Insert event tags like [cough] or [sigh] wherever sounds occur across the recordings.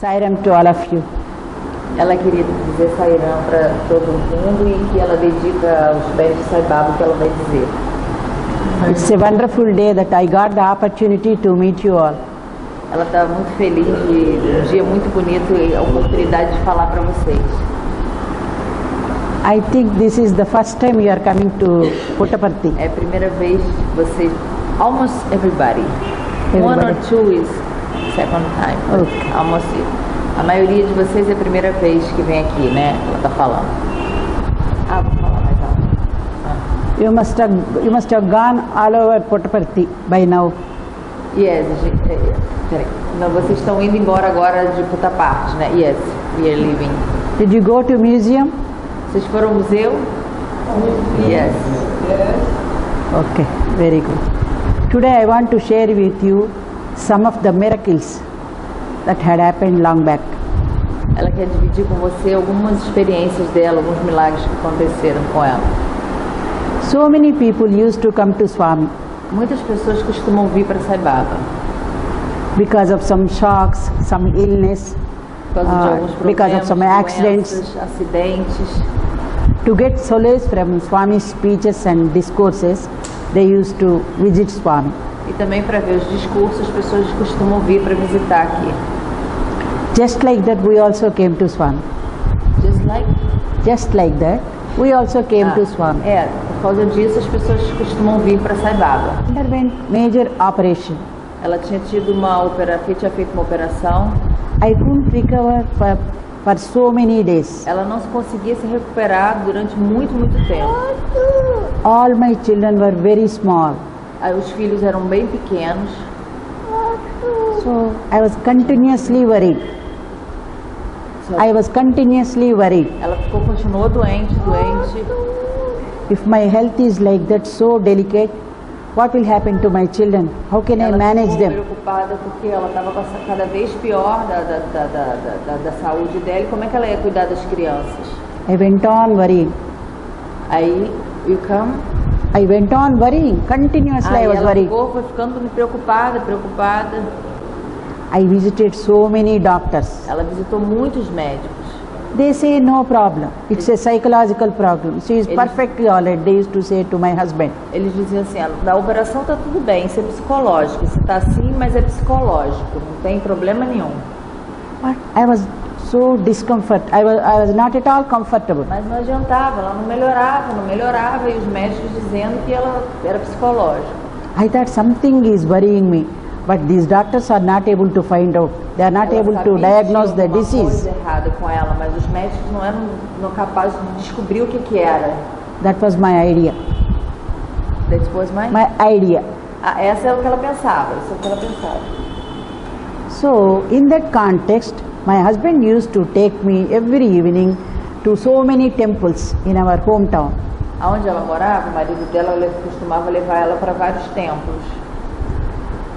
Sairam to all of you. Ela queria dizer Sairam para todo mundo e que ela dedica aos pés de Sai Baba o que ela vai dizer. It's a wonderful day that I got the opportunity to meet you all. Ela está muito feliz de um dia muito bonito e a oportunidade de falar para vocês. I think this is the first time you are coming to Puttaparthi. É a primeira vez que vocês, almost everybody, one or Everybody. two is second time, Okay. almost a maioria de vocês é a primeira vez que vem aqui, né? Ela tá falando. Ah, vou falar mais alto. You must have you must have gone all over Puttaparthi by now. Yes, gente, é, peraí. Não, vocês estão indo embora agora de puta parte, né? Yes, we are leaving. Did you go to museum? Vocês foram ao museu? Yes. Okay, very good. Today I want to share with you some of the miracles that had happened long back. Ela quer dividir com você algumas experiências dela, alguns milagres que aconteceram com ela. So many people used to come to Swami Muitas pessoas costumam vir para Sai Baba because of some shocks, some illness, por causa de uh, alguns because of some accidents. acidentes. to get solace from Swami's speeches and discourses. They used to visit Swami. E também para ver os discursos, as pessoas costumam vir para visitar aqui. Just like that, we also came to Swami. Just like Just like that, we also came Ah, to Swami. É, por causa disso as pessoas costumam vir para Sai Baba. Underwent major operation. Ela tinha tido uma operação, tinha feito uma operação, I couldn't recover for, for so many days. ela não se conseguia se recuperar durante muito, muito tempo. All my children were very small. Os filhos eram bem pequenos, So I was continuously worried. só- I was continuously worried. ela ficou, continuou doente, doente. If my health is like that, so delicate, what will happen to my children? How can I Ela manage ficou them? preocupada porque ela estava cada vez pior da, da, da, da, da, da saúde dela como é que ela ia cuidar das crianças. I went on worrying. Aí, you come, I went on worrying. Continuously aí I was ela worrying. ficou, foi ficando preocupada, preocupada. I visited so many doctors. Ela visitou muitos médicos. They say no problem. It's a psychological problem. She is Eles- perfectly all right. They used to say to my husband. Eles diziam assim, "Ah, da operação tá tudo bem, isso é psicológico. Você tá assim, mas é psicológico, não tem problema nenhum. But I was so discomfort. I was, I was not at all comfortable. Mas não adiantava, ela não melhorava, não melhorava, e os médicos dizendo que ela era psicológica. I thought something is worrying me. But these doctors are not able to find out. They are not Ela able to diagnose the disease. coisa errada com ela, mas os médicos não eram não capazes de descobrir o que que era. That was my idea. That was my... My idea. Ah, essa é o que ela pensava, isso é o que ela pensava. So, in that context, my husband used to take me every evening to so many temples in our hometown. Aonde ela morava, o marido dela le- costumava levar ela para vários templos.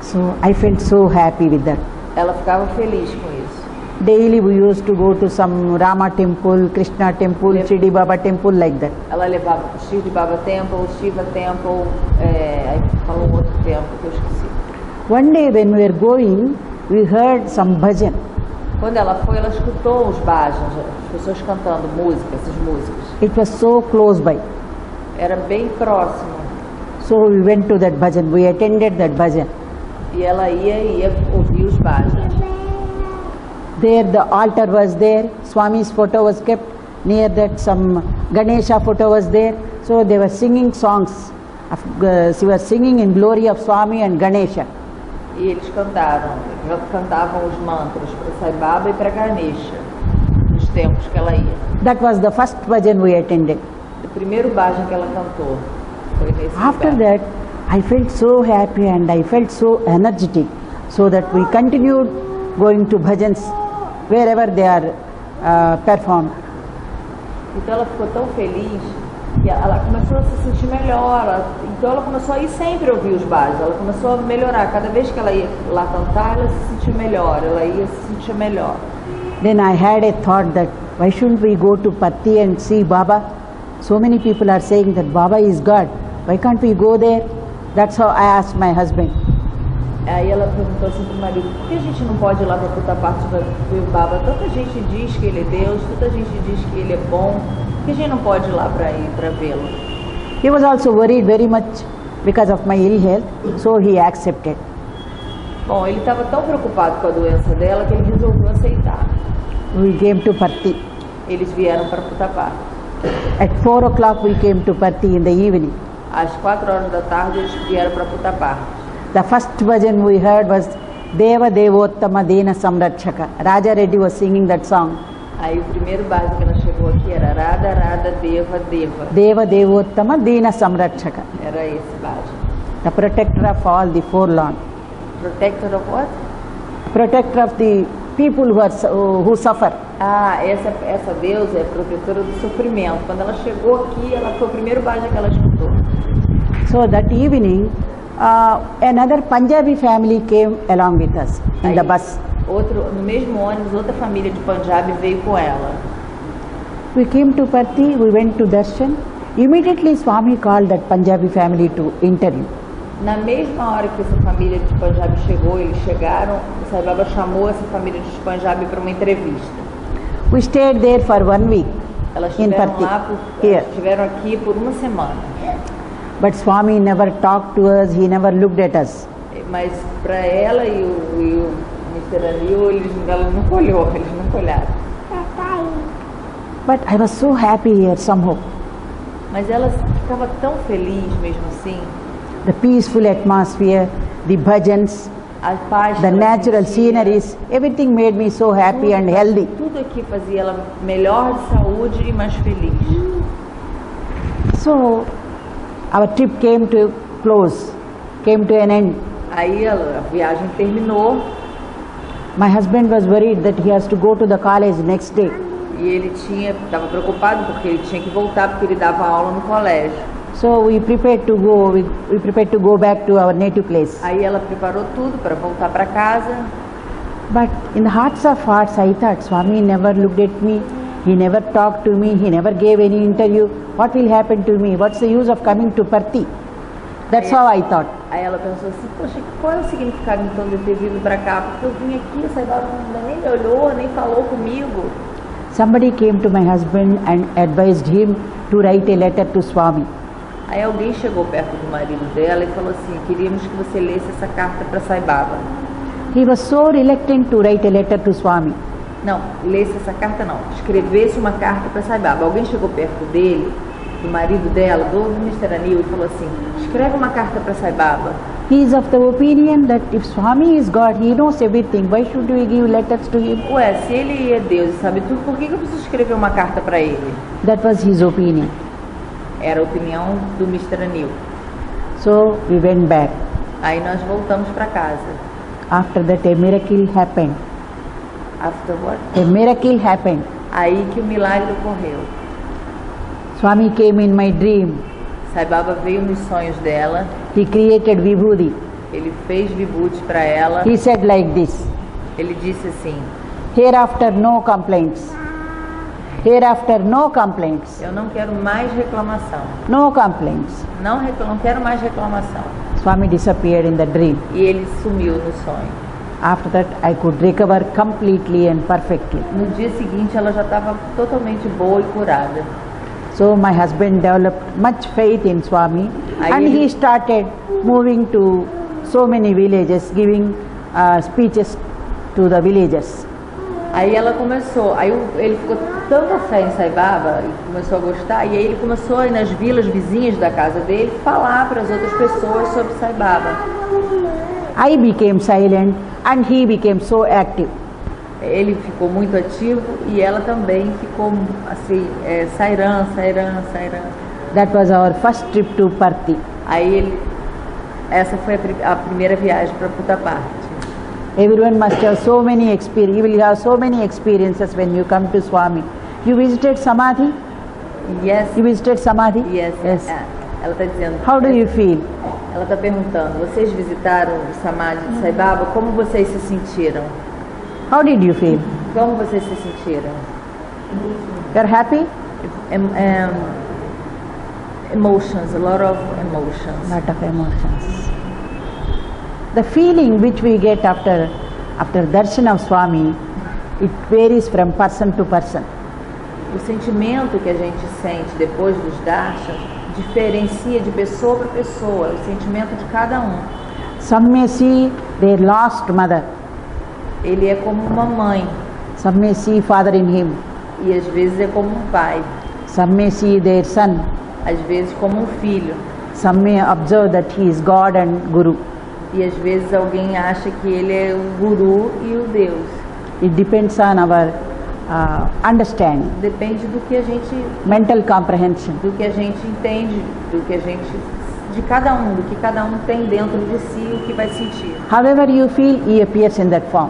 So, I felt so happy with that. Ela ficava feliz com isso. Daily we used to go to some Rama temple, Krishna temple, Yep. Shirdi Baba temple like that. Ela levava o Shiva Baba Temple, Shiva Temple, é, aí falou um outro templo que eu esqueci. One day when we were going, we heard some bhajan. Quando ela foi, ela escutou os bhajans, as pessoas cantando música, essas músicas. It was so close by. Era bem próximo. So we went to that bhajan. We attended that bhajan. E ela ia e ia ouvir os bhajans. There the altar was there, Swami's photo was kept. Near that some Ganesha photo was there. So they were singing songs. Of, uh, she was singing in glory of Swami and Ganesha. E eles cantaram, cantavam os mantras para Sai Baba e para Ganesha, nos tempos que ela ia. That was the first bhajan we attended. O primeiro bhajan que ela cantou foi nesse After lugar. that, I felt so happy and I felt so energetic, so that we continued going to bhajans wherever they are uh, performed. Então ela ficou tão feliz que ela começou a se sentir melhor. Então ela começou a ir sempre ouvir os bhajans. Ela começou a melhorar. Cada vez que ela ia lá cantar, ela se sentia melhor. Ela ia se sentir melhor. Then I had a thought that why shouldn't we go to Patti and see Baba? So many people are saying that Baba is God. Why can't we go there? That's how I asked my husband. Aí ela perguntou assim pro marido, por que a gente não pode ir lá para Puta Parte ver o Baba? Tanta gente diz que ele é Deus, tanta gente diz que ele é bom, por que a gente não pode ir lá para ir para vê-lo? He was also worried very much because of my ill health, so he accepted. Bom, ele estava tão preocupado com a doença dela que ele resolveu aceitar. We came to Parthi. Eles vieram para Puta Parte. At 4 o'clock we came to Parthi in the evening. Às quatro horas da tarde eles vieram para Puta Parte. The first version we heard was Deva Devottama Dena Samrakshaka. Raja Reddy was singing that song. Aí o primeiro básico que ela chegou aqui era Radha, Radha, Deva, Deva. Deva Devottama Dena Samrakshaka. Era esse básico. The protector of all the forlorn. Protector of what? Protector of the people who, are, who suffer. Ah, essa, essa deusa é protetora do sofrimento. Quando ela chegou aqui, ela foi o primeiro básico que ela escutou. So that evening, uh, another Punjabi family came along with us in the Aí, bus. Outro, no mesmo ônibus, outra família de Punjab veio com ela. We came to Parthi, we went to Darshan. Immediately Swami called that Punjabi family to interview. Na mesma hora que essa família de Punjab chegou, eles chegaram, o Sai Baba chamou essa família de Punjab para uma entrevista. We stayed there for one week Elas estiveram lá, por, elas estiveram aqui por uma semana. But Swami never talked to us, he never looked at us. Mas para ela e o, e o Mr. Anil, eles, ela nunca olhou, eles nunca olharam. But I was so happy here somehow. Mas ela ficava tão feliz mesmo assim. The peaceful atmosphere, the bhajans, A paz the natural sceneries, everything made me so happy and healthy. Tudo aqui fazia ela melhor de saúde e mais feliz. So our trip came to close, came to an end. Aí a viagem terminou My husband was worried that he has to go to the college next day. E ele tinha estava preocupado porque ele tinha que voltar porque ele dava aula no colégio. So we prepared to go, we, we prepared to go back to our native place. Aí ela preparou tudo para voltar para casa. But in the hearts of hearts, I thought Swami never looked at me, he never talked to me, he never gave any interview. What will happen to me? What's the use of coming to Parthi? That's how I thought. Aí ela pensou assim, poxa, qual é o significado então de eu ter vindo para cá? Porque eu vim aqui, essa Baba nem olhou, nem falou comigo. Somebody came to my husband and advised him to write a letter to Swami. Aí alguém chegou perto do marido dela e falou assim, queríamos que você lesse essa carta para Sai Baba. He was so reluctant to write a letter to Swami. Não, lesse essa carta não. Escrevesse uma carta para Sai Baba. Alguém chegou perto dele, do marido dela, do Mr. Anil, e falou assim, escreve uma carta para Sai Baba. He is of the opinion that if Swami is God, he knows everything. Why should we give letters to him? Ué, se ele é Deus e sabe tudo, por que que eu preciso escrever uma carta para ele? That was his opinion. Era a opinião do Mr. Anil. So we went back. Aí nós voltamos para casa. After that, a miracle happened. After what? A miracle happened. Aí que o milagre ocorreu. Swami came in my dream. Sai Baba veio nos sonhos dela, He created Vibhuti. ele fez vibhuti para ela. He said like this Ele disse assim: Hereafter, no complaints. Hereafter, no complaints. Eu não quero mais reclamação. No complaints. Não, recla- não quero mais reclamação. Swami disappeared in the dream. E ele sumiu no sonho. After that, I could recover completely and perfectly. No dia seguinte, ela já estava totalmente boa e curada. So my husband developed much faith in Swami I and he started moving to so many villages, giving uh, speeches to the villagers. Aí ela começou, aí ele ficou tanta fé em Sai Baba e começou a gostar, e aí ele começou a ir nas vilas vizinhas da casa dele falar para as outras pessoas sobre Sai Baba. I became silent and he became so active. Ele ficou muito ativo e ela também ficou assim, é, Sairan, Sairan, Sairan. That was our first trip to Parthi. Aí ele, essa foi a, a primeira viagem para Puta Parte. Everyone must have so many experiences. You will have so many experiences when you come to Swami. You visited Samadhi? Yes, You visited Samadhi? yes, Yes. é. Ela está dizendo. How do you feel? Ela está perguntando, vocês visitaram o Samadhi de Sai Baba? Como vocês se sentiram? How did you feel? Como vocês se sentiram? You're happy? Em- em, emotions, a lot of emotions. Lot of emotions. The feeling which we get after, after darshan of Swami, it varies from person to person. O sentimento que a gente sente depois dos darshans diferencia de pessoa para pessoa, o sentimento de cada um. Some may see their lost mother, Ele é como uma mãe some may see father in him, e às vezes é como um pai, some may see their son, às vezes como um filho. some may observe that he is God and Guru. E às vezes alguém acha que ele é o guru e o Deus. It depends on our uh, understanding, Depende do que a gente mental comprehension. do que a gente entende, do que a gente de cada um, do que cada um tem dentro de si, o que vai sentir. However you feel, he appears in that form.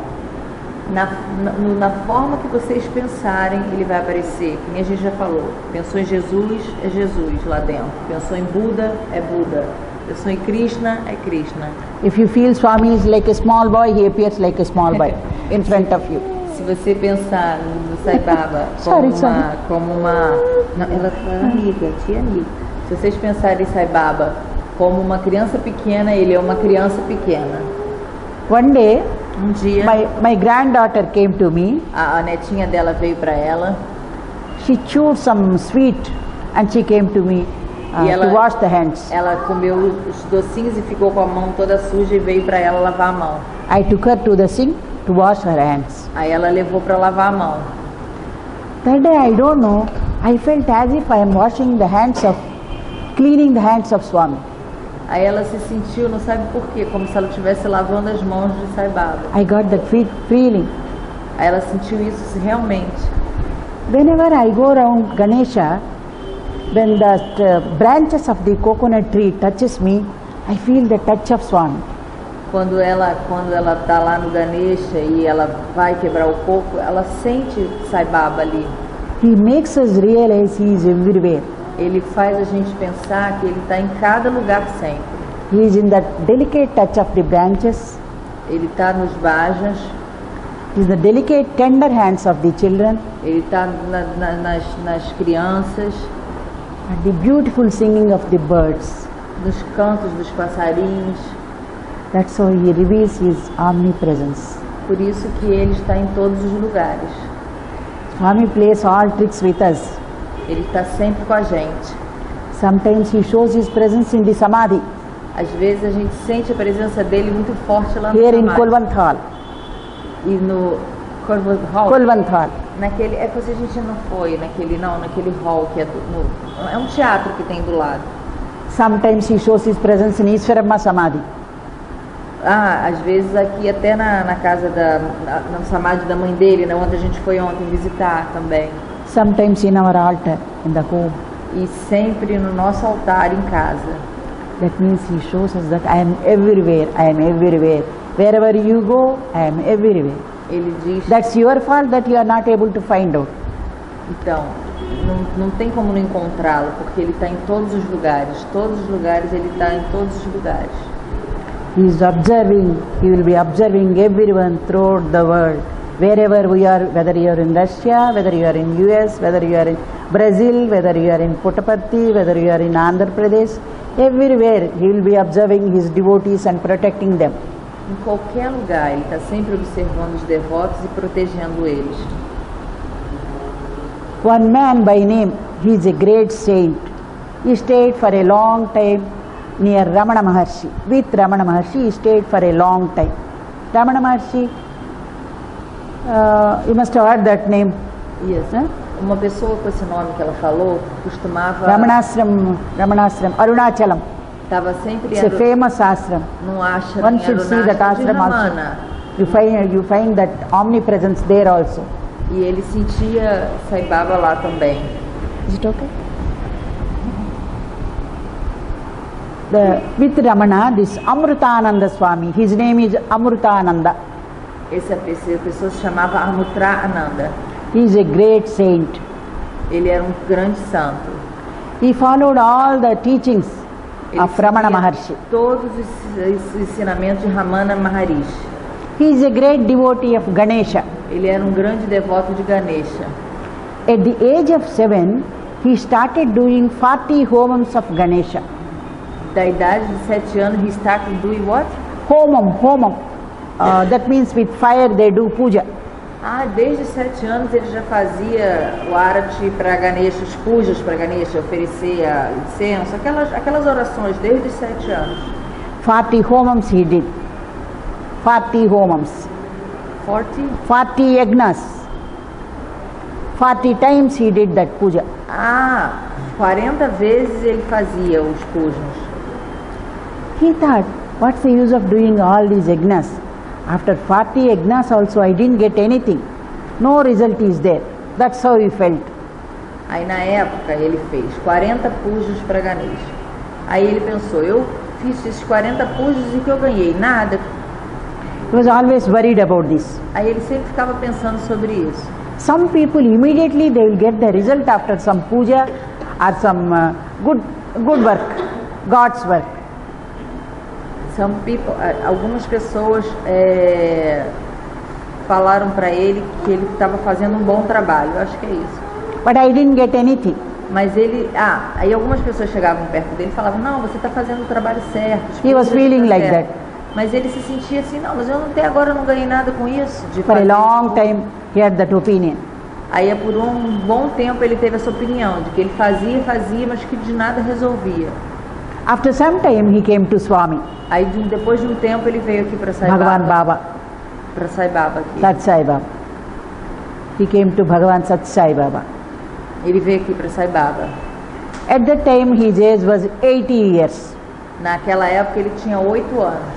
Na, na, na forma que vocês pensarem, ele vai aparecer. Que nem a gente já falou. Pensou em Jesus, é Jesus lá dentro. Pensou em Buda, é Buda. Pensou em Krishna, é Krishna. If you feel Swami is like a small boy, he appears like a small boy [laughs] in front of you. Se você pensar no Sai Baba [laughs] como Sorry, uma, como uma, não, ela fala amiga, tia amiga. Se vocês pensarem em Sai Baba como uma criança pequena, ele é uma criança pequena. One day, Um dia my, my granddaughter came to me. a, a netinha dela veio para ela She chewed some sweet and she came to me uh, E ela- to wash the hands. Ela comeu os docinhos e ficou com a mão toda suja e veio para ela lavar a mão. I took her to the sink to wash her hands. Aí ela levou para lavar a mão. That day, I don't know, I felt as if I am washing the hands of, cleaning the hands of Swami. Aí ela se sentiu, não sabe por quê, como se ela estivesse lavando as mãos de Sai Baba. I got that fe- feeling. Aí ela sentiu isso realmente. Whenever I go around Ganesha, when the uh, branches of the coconut tree touches me, I feel the touch of Swami. Quando ela quando ela tá lá no Ganesha e ela vai quebrar o coco, ela sente Sai Baba ali. He makes us realize he is everywhere. Ele faz a gente pensar que ele está em cada lugar sempre. He is in that delicate touch of the branches. Ele está nos bajas, He is the delicate, tender hands of the children. ele está na, na, nas, nas crianças, And the beautiful singing of the birds. nos cantos dos passarinhos. That's how he reveals his omnipresence. Por isso que ele está em todos os lugares. Swami plays all tricks with us. Ele está sempre com a gente. Sometimes he shows his presence in the samadhi Às vezes a gente sente a presença dele muito forte lá no here in Samadhi. Kulwant Hall. e no. Kulwant Hall. Naquele, é que a gente não foi naquele, não, naquele hall que é do, no, é um teatro que tem do lado. Sometimes he shows his presence in Iswaramma Samadhi. Ah, às vezes aqui até na, na casa da, na, na samadhi da mãe dele, né, onde a gente foi ontem visitar também. Sometimes in our altar, in the home. E sempre no nosso altar em casa. That means he shows us that I am everywhere, I am everywhere. Wherever you go, I am everywhere. Ele diz, That's your fault that you are not able to find out. então, não, não tem como não encontrá-lo, porque ele está em todos os lugares. Todos os lugares, ele está em todos os lugares. He is observing, he will be observing everyone throughout the world. Wherever we are, whether you are in Russia, whether you are in US, whether you are in Brazil, whether you are in Puttaparthi, whether you are in Andhra Pradesh, everywhere he will be observing his devotees and protecting them. Em qualquer lugar, ele está sempre observando os devotos e protegendo eles. One man by name, he is a great saint. He stayed for a long time near Ramana Maharshi. With Ramana Maharshi, he stayed for a long time. Ramana Maharshi, uh, you must have heard that name. Yes. Huh? Uma pessoa com esse nome que ela falou costumava Ramanashram, Ramanashram, Arunachalam. estava sempre It's a famous ashram. no ashram One should see that ashram also. You find, you find that omnipresence there also. E ele sentia Sai Baba lá também. Is it okay? The, with Ramana, this Amrutananda Swami, his name is Amrutananda. Essa pessoa, a pessoa se chamava Amutra Ananda. He is a great saint. Ele era um grande santo. He followed all the teachings Ele of Ramana Maharshi. Todos os os ensinamentos de Ramana Maharishi. He is a great devotee of Ganesha. Ele era um grande devoto de Ganesha. At the age of seven, he started doing 40 homams of Ganesha. Da idade de sete anos, he started doing what? homam, homam. Uh, that means with fire they do puja. Ah, desde sete anos ele já fazia o arati para Ganesha, os pujas para Ganesha, oferecia incenso, aquelas, aquelas orações desde os sete anos. 40 homams he did. 40 homams. 40? 40 yagnas. 40 times he did that puja. Ah, 40 vezes ele fazia os pujas. He thought, what's the use of doing all these yagnas? After 40 yagnas also I didn't get anything. No result is there. That's how he felt. Aí na época ele fez 40 pujas para Ganesha. Aí ele pensou, eu fiz esses 40 pujas e que eu ganhei? Nada. He was always worried about this. Aí ele sempre ficava pensando sobre isso. Some people immediately they will get the result after some puja or some uh, good good work, God's work. Some people, algumas pessoas é, falaram para ele que ele estava fazendo um bom trabalho. Eu acho que é isso. But I didn't get anything. Mas ele, ah, aí algumas pessoas chegavam perto dele e falavam, não, você está fazendo o trabalho certo. os He was pujas feeling like certos." Mas ele se sentia assim, não, mas eu até agora não ganhei nada com isso. De For a long isso." time he had that opinion. Aí é por um bom tempo ele teve essa opinião de que ele fazia, fazia, mas que de nada resolvia. After some time he came to Swami, Aí de depois de um tempo ele veio aqui para Bhagavan Saibaba, Baba, para Saibaba aqui. Sat Sai Baba. He came to Bhagavan Sat Sai Baba. Ele veio aqui para Saibaba. At that time his age was 80 years. Naquela época ele tinha oito anos.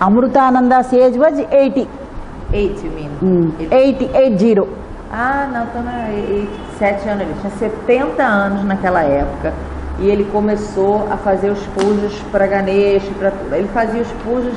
Amrutananda's age was 80. Eight, you mean? Mm, Ele- 80, 80. Ah, não, então não é ele- sete anos, ele tinha 70 anos naquela época. E ele começou a fazer os pujas para Ganesh, para tudo. Ele fazia os pujas,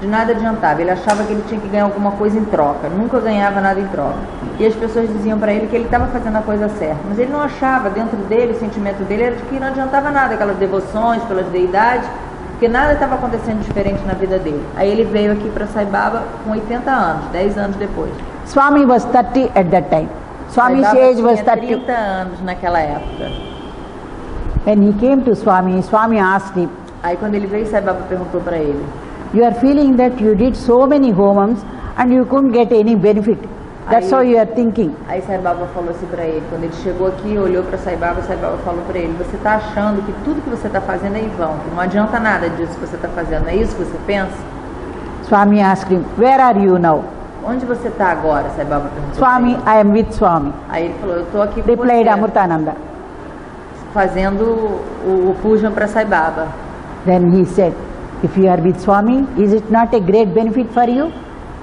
de nada adiantava. Ele achava que ele tinha que ganhar alguma coisa em troca. Nunca ganhava nada em troca. E as pessoas diziam para ele que ele estava fazendo a coisa certa. Mas ele não achava, dentro dele, o sentimento dele era de que não adiantava nada, aquelas devoções pelas deidades, porque nada estava acontecendo diferente na vida dele. Aí ele veio aqui para Saibaba com 80 anos, 10 anos depois. Swami was 30 at that time. Swami's Saibaba age was tinha 30. 30 anos naquela época. When he came to Swami, Swami asked him, Aí quando ele veio, Saibaba perguntou para ele: You are feeling that you did so many homams and you couldn't get any benefit. That's Aí- how you are thinking. Aí Saibaba falou assim para ele, quando ele chegou aqui, olhou para Saibaba, Saibaba falou para ele: Você está achando que tudo que você está fazendo é em vão, que não adianta nada disso que você está fazendo, é isso que você pensa? Swami asked him, Where are you now? Onde você está agora? Perguntou. pra Swami. I am with Swami. Aí ele falou: Eu estou aqui com Replied você, Amrutananda. Fazendo o, o pujan para Saibaba. Then he said, If you are with Swami, is it not a great benefit for you?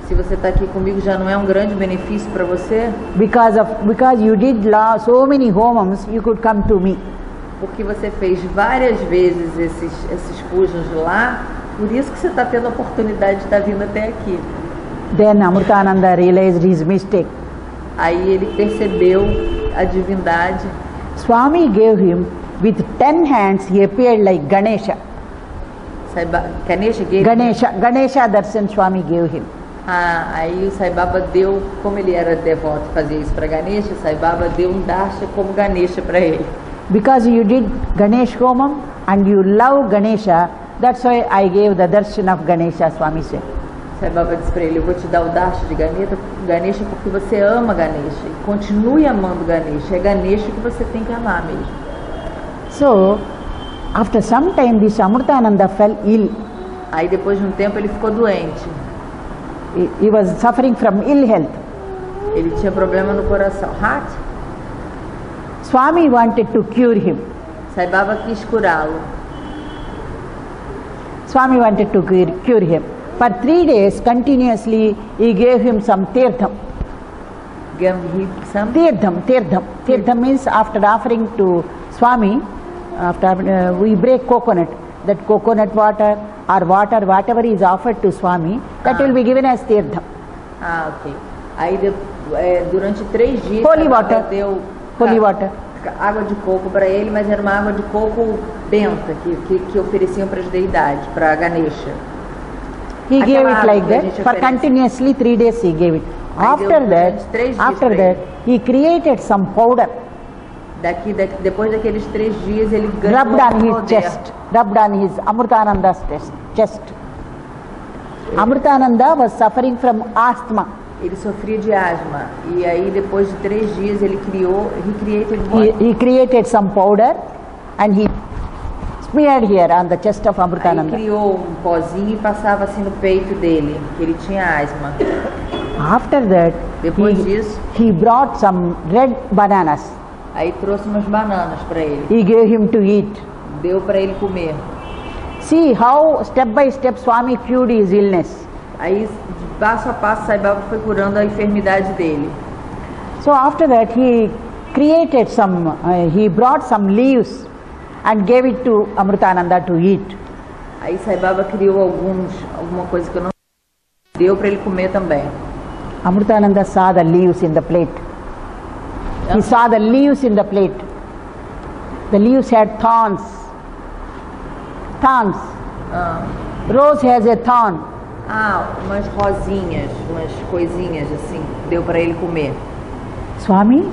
Se você está aqui comigo, já não é um grande benefício para você? Because of because you did so many homams, you could come to me. Porque você fez várias vezes esses, esses pujans lá, por isso que você está tendo a oportunidade de estar vindo até aqui. Then Amrutananda realized his mistake. Aí ele percebeu a divindade. Swami gave him with ten hands, he appeared like Ganesha. Saiba, Ganesha gave, Ganesha, Ganesha Darshan Swami gave him. Ah, aí o Saibaba deu, como ele era devoto fazia isso para Ganesha, o Saibaba deu um darsha como Ganesha para ele. Because you did Ganesh Homam and you love Ganesha, that's why I gave the darshan of Ganesha, Swami said. Saibaba disse para ele, eu vou te dar o darsha de Ganesha, Ganesha porque você ama Ganesha. Continue amando Ganesha. É Ganesha que você tem que amar mesmo. So, after some time, this Amrutananda fell ill. Aí depois de um tempo ele ficou doente. He, he was suffering from ill health. Ele tinha problema no coração. Heart? Swami wanted to cure him. Saibaba quis curá-lo. Swami wanted to cure him. For three days, continuously, he gave him some tirtham. Gave him some Tirtham, tirtham. Tirtham means after offering to Swami, after uh, we break coconut, that coconut water or water, whatever is offered to Swami, that will be given as tirtham. Ah, ok. Aí de- é, durante três dias holy water. deu Holy water. água de coco para ele, mas era uma água de coco benta que, que, que ofereciam para as deidades, para Ganesha. He Aquela gave it like that. For continuously three days he gave it. After that, after that, he created some powder, Daqui, daqui- depois daqueles três dias ele ganhou rubbed on his poder. chest, rubbed on his Amrutananda's chest. chest. Amritananda was suffering from asthma. Ele sofria de asma. E aí, depois de três dias, ele criou, he created He, he created some powder and he smeared here on the chest of Aí Amritananda. criou um pozinho e passava assim no peito dele, que ele tinha asma. After that, Depois he, disso, he brought some red bananas. aí trouxe umas bananas para ele. He gave him to eat. Deu para ele comer. See how step by step Swami cured his illness. Aí, de passo a passo, Sai Baba foi curando a enfermidade dele. So after that, he created some, uh, he brought some leaves and gave it to Amritananda to eat. Aí Sai Baba criou alguns, alguma coisa que eu não deu para ele comer também. Amritananda saw the leaves in the plate. He saw the leaves in the plate. The leaves had thorns. Thorns. Ah, Rose has a thorn. ah, umas rosinhas, umas coisinhas assim, deu para ele comer. Swami,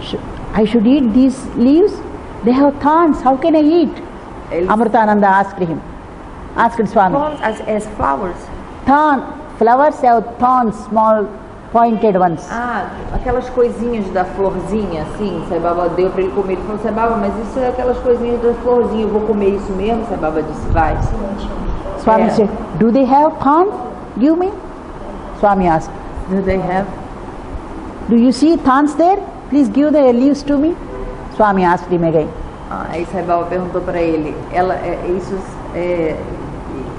sh- I should eat these leaves? They have thorns. How can I eat? Amritananda asked him. Asked Swami. as, as flowers. Thorn. Flowers have thorns, small pointed ones. Ah, aquelas coisinhas da florzinha, assim, Sai Baba deu para ele comer. Ele falou, Sai Baba, mas isso é aquelas coisinhas da florzinha, eu vou comer isso mesmo? Sai Baba disse, vai. Swami Yeah. said, Do they have thorns? Give me. Swami asked, Do they have? Do you see thorns there? Please give the leaves to me. Swami asked him again. Ah, aí Sai Baba perguntou para ele, ela, é, isso é...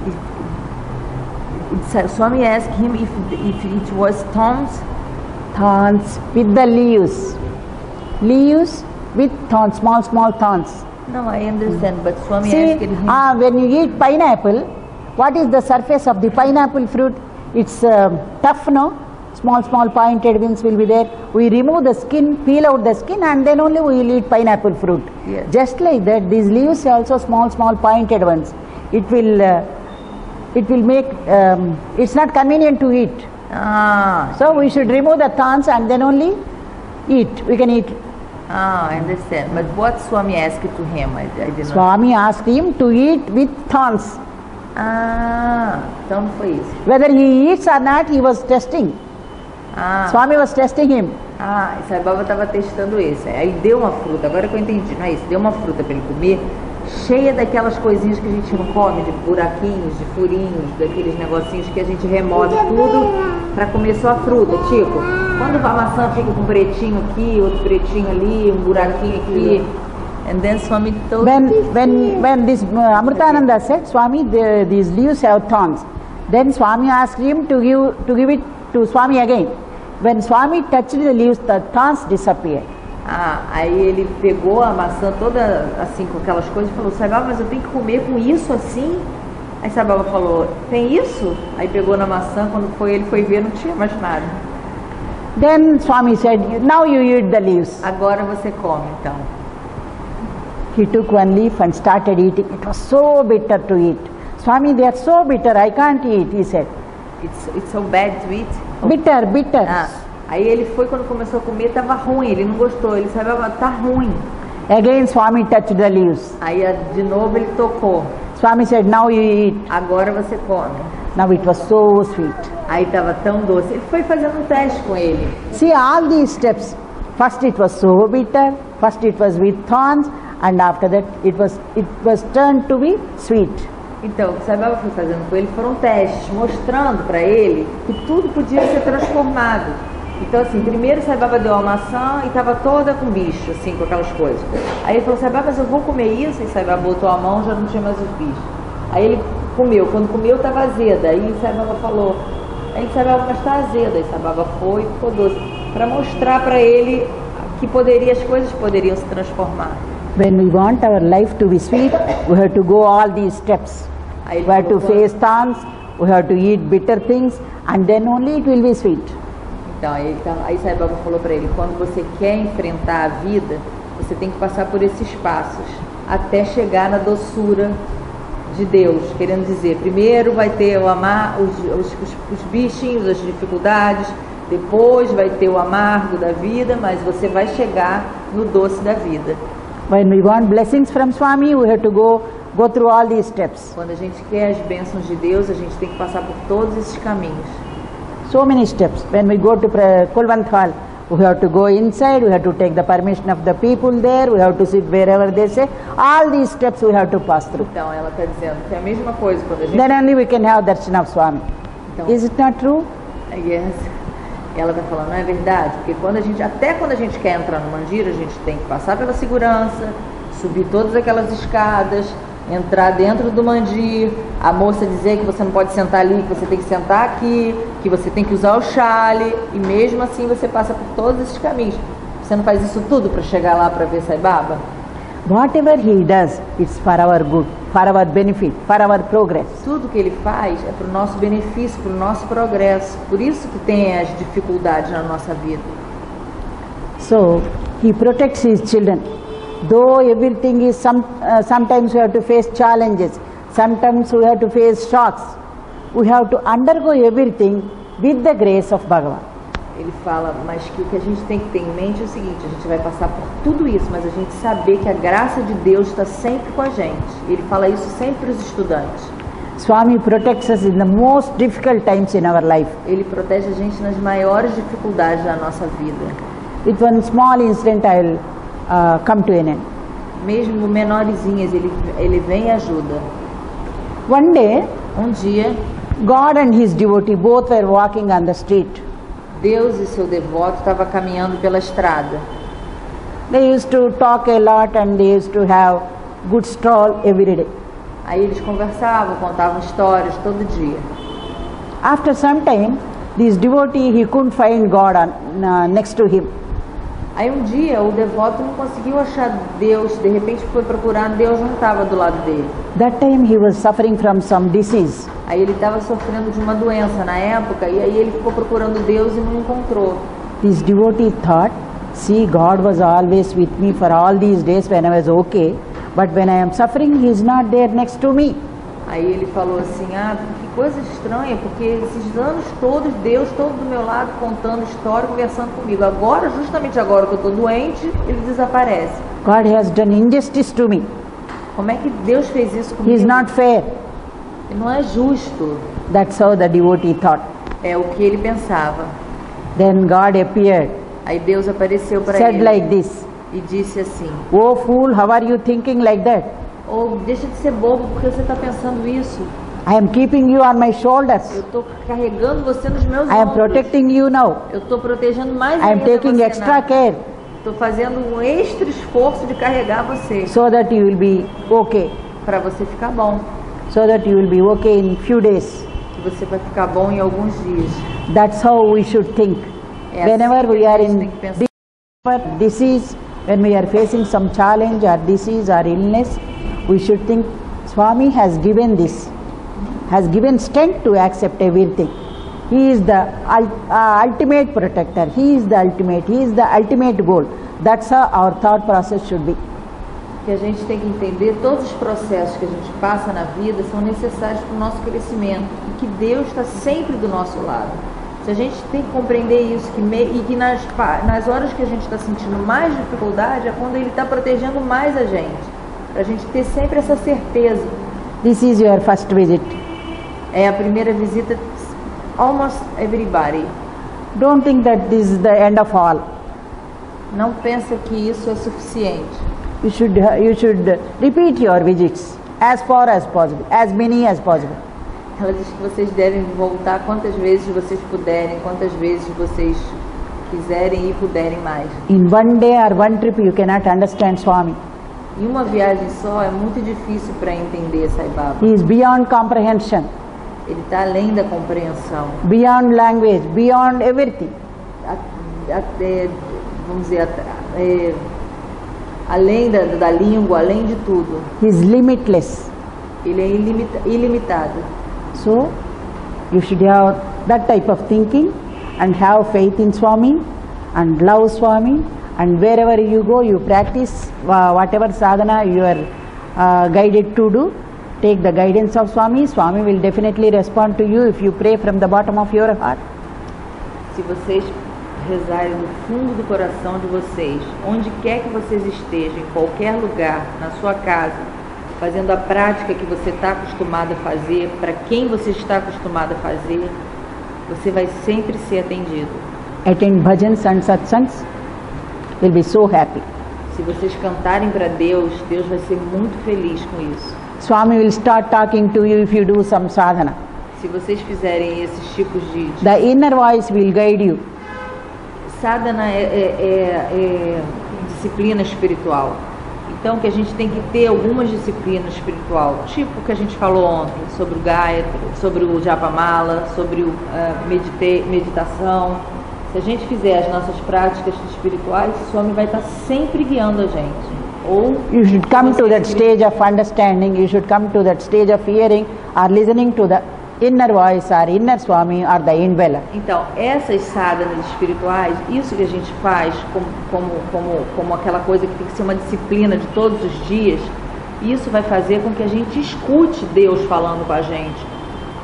It, Swami asked him if, if it was thorns. Thorns with the leaves. Leaves with thorns, small, small thorns. No, I understand, but Swami See, asked him. ah, when you eat pineapple, what is the surface of the pineapple fruit? It's uh, tough, no? Small, small pointed ones will be there. We remove the skin, peel out the skin, and then only we will eat pineapple fruit. Yes. Just like that, these leaves also small, small pointed ones. It will, uh, it will make. Um, it's not convenient to eat. Ah, So we should remove the thorns and then only eat. We can eat. ah, I understand. But what Swami asked to him? I, I did not. Swami asked him to eat with thorns. Ah, foi isso. Whether he eats or not, he was testing. Ah, Swami was testing him. ah, Sai Baba estava testando esse. Aí deu uma fruta, agora que eu entendi, não é isso? Deu uma fruta para ele comer, cheia daquelas coisinhas que a gente não come, de buraquinhos, de furinhos, daqueles negocinhos que a gente remove tudo para comer só a fruta. Tipo, quando a maçã fica com um pretinho aqui, outro pretinho ali, um buraquinho aqui. And then Swami told When, when, when this uh, Amritananda said, Swami, the, these leaves have thorns. Then Swami asked him to give, to give it to Swami again. When Swami touched the leaves, the thorns disappeared. Ah, aí ele pegou a maçã toda assim com aquelas coisas e falou, Saibaba, mas eu tenho que comer com isso assim? Aí Saibaba falou, tem isso? Aí pegou na maçã, quando foi ele foi ver, não tinha mais nada. Then Swami said, Now you eat the leaves. Agora você come então. He took one leaf and started eating. It was so bitter to eat. Swami, they are so bitter, I can't eat, he said. It's, it's so bad to eat. Bitter, bitter. Ah, aí ele foi, quando começou a comer, tava ruim, ele não gostou. Ele Saibaba, tá ruim. Again, Swami touched the leaves. Aí ah, de novo ele tocou. Swami said, Now you eat. Agora você come. Now it was so sweet. Aí tava tão doce. Ele foi fazendo um teste com ele. See all these steps. First it was so bitter, first it was with thorns, and after that it was it was turned to be sweet. Então, o Saibaba foi fazendo com ele foram testes, mostrando para ele que tudo podia ser transformado. Então, assim, primeiro Saibaba deu a maçã e estava toda com bicho, assim, com aquelas coisas. Aí ele falou, Saibaba, mas eu vou comer isso? E Saibaba botou a mão, já não tinha mais os bichos. Aí ele comeu, quando comeu estava azeda. Aí Saibaba falou, aí Saibaba, mas está azeda. Aí Saibaba foi e ficou doce. Para mostrar para ele que poderia, as coisas poderiam se transformar. When we want our life to be sweet, we have to go all these steps. We have to face thorns, we have to eat bitter things, and then only it will be sweet. Então, aí, então, aí Sai Baba falou para ele, quando você quer enfrentar a vida, você tem que passar por esses passos, até chegar na doçura de Deus, querendo dizer, primeiro vai ter o amar, os, os, os bichinhos, as dificuldades, depois vai ter o amargo da vida, mas você vai chegar no doce da vida. When we want blessings from Swami, we have to go go through all these steps. Quando a gente quer as bênçãos de Deus, a gente tem que passar por todos esses caminhos. So many steps. When we go to Kulwant Hall, we have to go inside, we have to take the permission of the people there, we have to sit wherever they say. All these steps we have to pass through. Então, ela está dizendo que é a mesma coisa quando a gente. Then only we can have darshan of Swami. Então, Is it not true? yes. Ela está falando, não é verdade? Porque quando a gente, até quando a gente quer entrar no mandira, a gente tem que passar pela segurança, subir todas aquelas escadas, entrar dentro do mandir, a moça dizer que você não pode sentar ali, que você tem que sentar aqui, que você tem que usar o chale, e mesmo assim você passa por todos esses caminhos. Você não faz isso tudo para chegar lá para ver Sai Baba? Whatever he does, it's for our good, for our benefit, for our progress. Tudo que ele faz é para o nosso benefício, para o nosso progresso. Por isso que tem as dificuldades na nossa vida. So he protects his children. Though everything is some, uh, sometimes we have to face challenges, sometimes we have to face shocks. We have to undergo everything with the grace of Bhagavan. Ele fala, mas que o que a gente tem que ter em mente é o seguinte: a gente vai passar por tudo isso, mas a gente saber que a graça de Deus está sempre com a gente. Ele fala isso sempre para os estudantes. Swami protects us in the most difficult times in our life. Ele protege a gente nas maiores dificuldades da nossa vida. With one small incident, I will uh, come to an end. Mesmo menorzinhas, ele, ele vem e ajuda. One day, Um dia, God and his devotee both were walking on the street. Deus e seu devoto estavam caminhando pela estrada. They used to talk a lot and they used to have good stroll every day. Aí eles conversavam, contavam histórias todo dia. After some time, this devotee he couldn't find God on, uh, next to him. Aí um dia o devoto não conseguiu achar Deus, de repente foi procurar, Deus não estava do lado dele. That time he was suffering from some disease. Aí ele estava sofrendo de uma doença na época e aí ele ficou procurando Deus e não encontrou. This devotee thought, see, God was always with me for all these days when I was okay, but when I am suffering, he is not there next to me. Aí ele falou assim: Ah, que coisa estranha, porque esses anos todos, Deus todo do meu lado contando história, conversando comigo. Agora, justamente agora que eu estou doente, ele desaparece. God has done injustice to me. Como é que Deus fez isso comigo? is not fair. Não é justo. That's how the devotee thought. É o que ele pensava. Then God appeared, Aí Deus apareceu para said ele like this, e disse assim: Oh fool, how are you thinking like that? Oh, deixa de ser bobo, porque você está pensando isso? I am keeping you on my shoulders. Eu estou carregando você nos meus I am ombros. protecting you now. Eu estou protegendo mais I am taking extra care Estou fazendo um extra esforço de carregar você so that you will be okay. para você ficar bom. So that you will be okay in few days. Que você vai ficar bom em alguns dias. That's how we should think. É assim Whenever que we are in disease, when we are facing some challenge or disease or illness, we should think Swami has given this, has given strength to accept everything. He is the uh, ultimate protector. He is the ultimate. He is the ultimate goal. That's how our thought process should be. Que a gente tem que entender todos os processos que a gente passa na vida são necessários para o nosso crescimento e que Deus está sempre do nosso lado. Se a gente tem que compreender isso que me- e que nas, nas horas que a gente está sentindo mais dificuldade é quando Ele está protegendo mais a gente. Para a gente ter sempre essa certeza. This is your first visit. É a primeira visita almost everybody. Don't think that this is the end of all. Não pensa que isso é suficiente. You should, you should repeat your visits as far as possible, as many as possible. Ela diz que vocês devem voltar quantas vezes vocês puderem, quantas vezes vocês quiserem e puderem mais. In one day or one trip, you cannot understand Swami. Em uma viagem só é muito difícil para entender Sai Baba. He is beyond comprehension, Ele está além da compreensão. beyond language, beyond everything. Até, vamos dizer, é, além da, da língua, além de tudo. He is limitless. Ele é ilimita- ilimitado. So, you should have that type of thinking and have faith in Swami and love Swami. And wherever you go, you practice uh, whatever sadhana you are uh, guided to do. Take the guidance of Swami. Swami will definitely respond to you if you pray from the bottom of your heart. Se vocês rezarem no fundo do coração de vocês, onde quer que vocês estejam, em qualquer lugar, na sua casa, fazendo a prática que você está acostumado a fazer, para quem você está acostumado a fazer, você vai sempre ser atendido. Attend bhajans and satsangs, will be so happy. Se vocês cantarem para Deus, Deus vai ser muito feliz com isso. Swami will start talking to you if you do some sadhana. Se vocês fizerem esses tipos de, de The inner voice will guide you. sadhana é, é- é- é disciplina espiritual. Então que a gente tem que ter algumas disciplinas espiritual, tipo o que a gente falou ontem sobre o Gayatri, sobre o Japamala, sobre o ah, medite- meditação. Se a gente fizer as nossas práticas espirituais, o Swami vai estar sempre guiando a gente. Ou You should come to that stage of understanding, you should come to that stage of hearing or listening to the inner voice or inner Swami or the indweller. Então, essas sadhanas espirituais, isso que a gente faz como, como, como, como aquela coisa que tem que ser uma disciplina de todos os dias, isso vai fazer com que a gente escute Deus falando com a gente.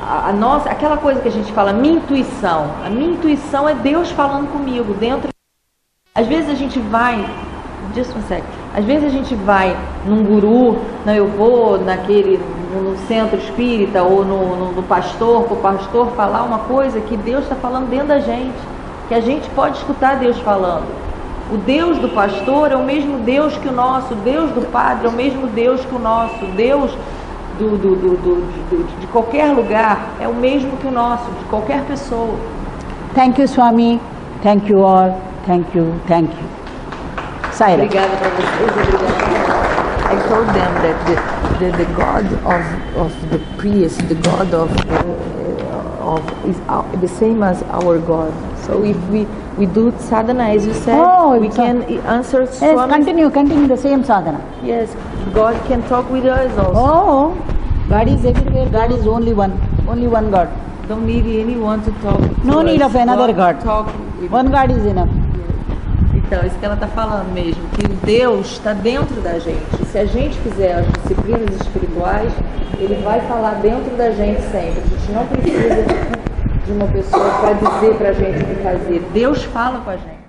A, nossa, aquela coisa que a gente fala, minha intuição. A minha intuição é Deus falando comigo dentro. Às vezes a gente vai, just one sec. Às vezes a gente vai num guru, não, eu vou naquele no, centro espírita ou no, no, no pastor, para o pastor falar uma coisa que Deus está falando dentro da gente, que a gente pode escutar Deus falando. O Deus do pastor é o mesmo Deus que o nosso, o Deus do padre é o mesmo Deus que o nosso, Deus do, do, do, do- do- de qualquer lugar é o mesmo que o nosso, de qualquer pessoa. Thank you, Swami. Thank you all. Thank you. Thank you. Saira. Obrigada para vocês, obrigada. I told them that the, the, the God of, of the priest, the God of, uh, of is our, the same as our God. So if we, we do sadhana, as you said, Oh, we can answer Yes, Swami's- continue, continue the same sadhana. Yes, God can talk with us also. Oh, God is everywhere. God is only one. Only one God. Don't need anyone to talk. No to need us. of another God. With One God is enough. Então, isso que ela está falando mesmo, que Deus está dentro da gente. Se a gente fizer as disciplinas espirituais, ele vai falar dentro da gente sempre. A gente não precisa de uma pessoa para dizer para a gente o que fazer. Deus fala com a gente.